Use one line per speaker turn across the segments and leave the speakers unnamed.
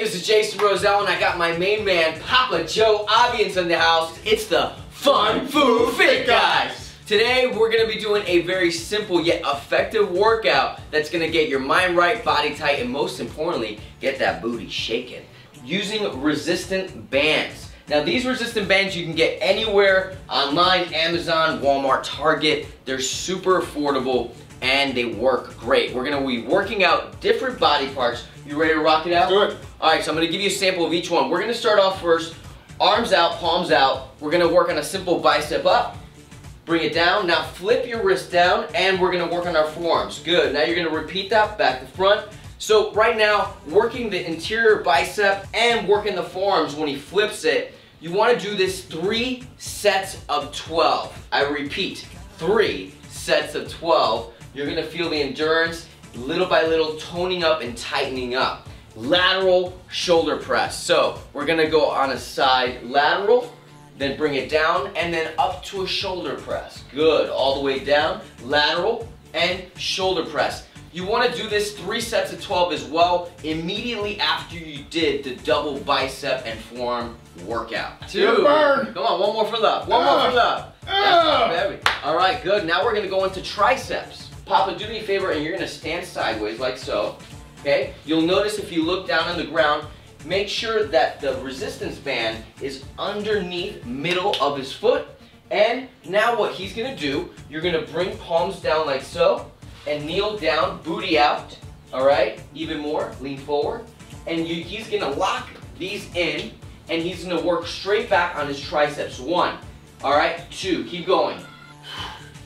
This is Jason Rosell, and I got my main man, Papa Joe Avians in the house. It's the Fun Food Fit Guys. Today, we're gonna be doing a very simple yet effective workout that's gonna get your mind right, body tight, and most importantly, get that booty shaking. Using resistant bands. Now these resistant bands you can get anywhere online, Amazon, Walmart, Target. They're super affordable and they work great. We're gonna be working out different body parts. You ready to rock it out?
Good.
All right, so I'm gonna give you a sample of each one. We're gonna start off first, arms out, palms out. We're gonna work on a simple bicep up, bring it down. Now flip your wrist down and we're gonna work on our forearms. Good, now you're gonna repeat that back to front. So right now, working the interior bicep and working the forearms when he flips it, you wanna do this three sets of 12. I repeat, three sets of 12 you're gonna feel the endurance little by little toning up and tightening up. Lateral shoulder press. So we're gonna go on a side lateral, then bring it down, and then up to a shoulder press. Good, all the way down, lateral, and shoulder press. You wanna do this three sets of 12 as well, immediately after you did the double bicep and forearm workout. Two.
burn.
Come on, one more for love. One more for love. That's
Ah.
not bad. All right, good. Now we're gonna go into triceps. Papa, do me a favor and you're gonna stand sideways like so, okay? You'll notice if you look down on the ground, make sure that the resistance band is underneath middle of his foot. And now what he's gonna do, you're gonna bring palms down like so and kneel down, booty out, all right? Even more, lean forward. And you, he's gonna lock these in and he's gonna work straight back on his triceps. One, all right, two, keep going.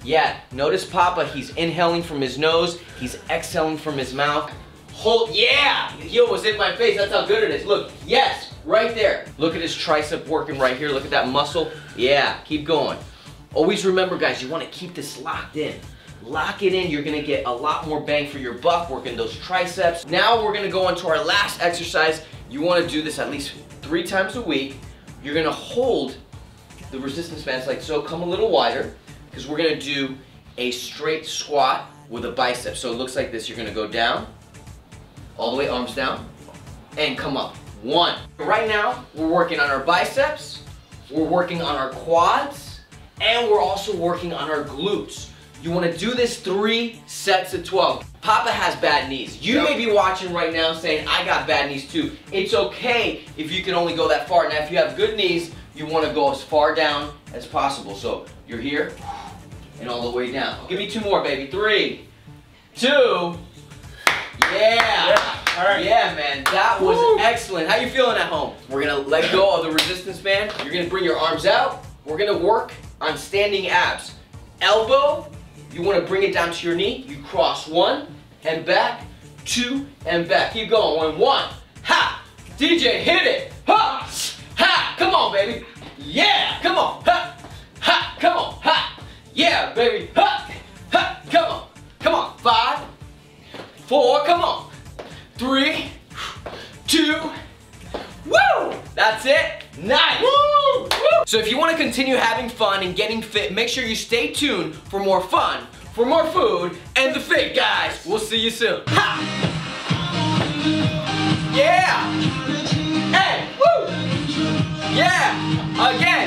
Yeah, notice Papa, he's inhaling from his nose, he's exhaling from his mouth. Hold, yeah! Yo, was in my face, that's how good it is. Look, yes, right there. Look at his tricep working right here, look at that muscle. Yeah, keep going. Always remember, guys, you wanna keep this locked in. Lock it in, you're gonna get a lot more bang for your buck working those triceps. Now we're gonna go on to our last exercise. You wanna do this at least three times a week. You're gonna hold the resistance bands like so, come a little wider, because we're gonna do a straight squat with a bicep. So it looks like this, you're gonna go down, all the way arms down, and come up. One. Right now, we're working on our biceps, we're working on our quads, and we're also working on our glutes. You wanna do this three sets of 12. Papa has bad knees. You
Yep.
may be watching right now saying, I got bad knees too. It's okay if you can only go that far. Now, if you have good knees, you wanna go as far down as possible. So you're here and all the way down. Give me two more, baby. Three, two, yeah.
Yeah, all right.
Yeah, man, that was
Woo.
excellent. How you feeling at home? We're gonna let go of the resistance band. You're gonna bring your arms out. We're gonna work on standing abs. Elbow, you wanna bring it down to your knee. You cross one and back, two and back. Keep going. One, one. Ha! DJ, hit it. Ha! Ha! Come on, baby. Yeah! Come on. Ha! Ha! Come on. Ha! Yeah, baby. Ha! Three, two, woo! That's it. Nice.
Woo!
Woo! So if you want to continue having fun and getting fit, make sure you stay tuned for more fun, for more food, and the fit guys. We'll see you soon. Ha! Yeah! Hey! Woo! Yeah! Again!